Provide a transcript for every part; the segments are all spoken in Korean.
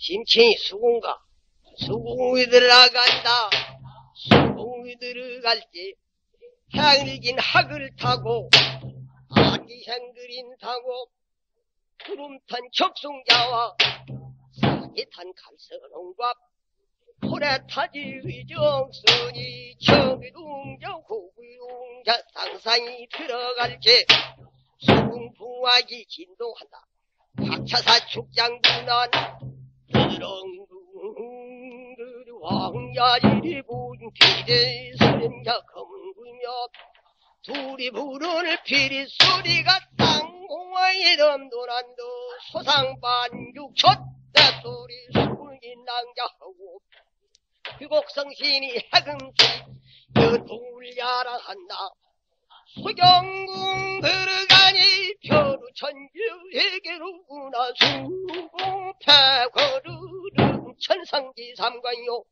심층이 수공가 수공이 들어간다. 수공이 들어갈 때 향일긴 학을 타고 아기 향그린 타고 구름탄 적송자와 사기탄 갈선홍과 포레타지 의정선이 청이동자 고구용자 상상이 들어갈지 수궁풍화기 진동한다. 박차사 축장군한 드렁둥 왕야리 분기대 선자 검구며 둘이 부르는 피리 소리가 땅공화에 덤도난도 소상반죽 쳤다 소리 수군이 낭자하고. 귀곡성신이 해금치 연통을 야랑한다. 소경궁 들어가니 표루 천주에게로 구나 수공패거르름 천상지 삼관요.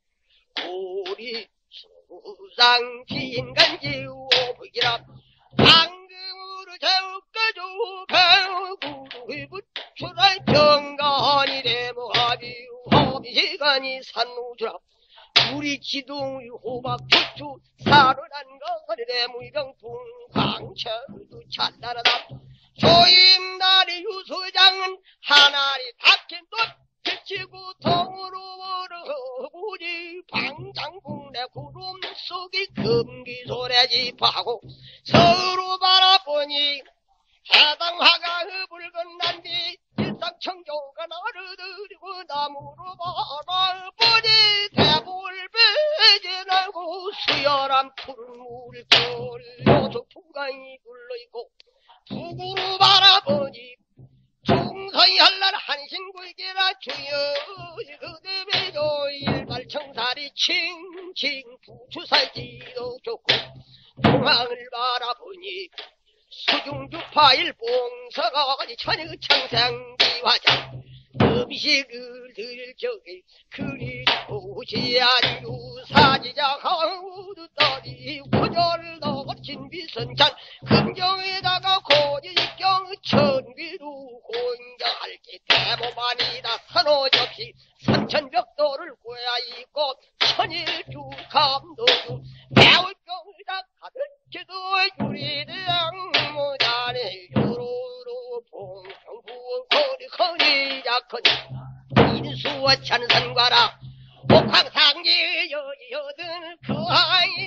우리 수상지 인간지 오부기라. 방금으로 재우까죠 배구루의 부추라 정간이 대모하비 허비시간이 산노주라. 우리 지동의 호박 부추 사르란 거리 대무이병풍 광철도 찬란하다 조임다리 유소장은 하나리 닥친 듯 비치고 통으로 오르고지 방장궁내 구름 속이 금기소래 집하고 서로 바라보니 해당 화가 흡을 건 난 뒤 일상청조가 나를 들이고 나무로 바라보니 대볼 배진하고 수열한 푸른 물결 요소 풍광이 굴러있고 북으로 바라보니 중서이 할날 한신굴기라 주여 그대 배조 일발청사리 칭칭 부추살지도 좋고 중앙을 바라보니 수중주파 일 봉서가 천의창생기화장 음식을 들 적에 그리 오지 않유. 사지장하우드 떠리 고절을 넣친 비선찬 금경에다가 고지경 천비루 공경할지 대모만이다. 선호접시 삼천벽도를 고야 있고 천일주 감도주. 배울병이다. 가득히도 유리대양 모자네 유로로 봉평부 거리 거리 약허니 인수와 찬산과라. 옥황상기 여여든 그 아이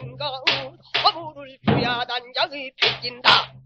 심낭자인가 허물을 주야 단장의 빚진다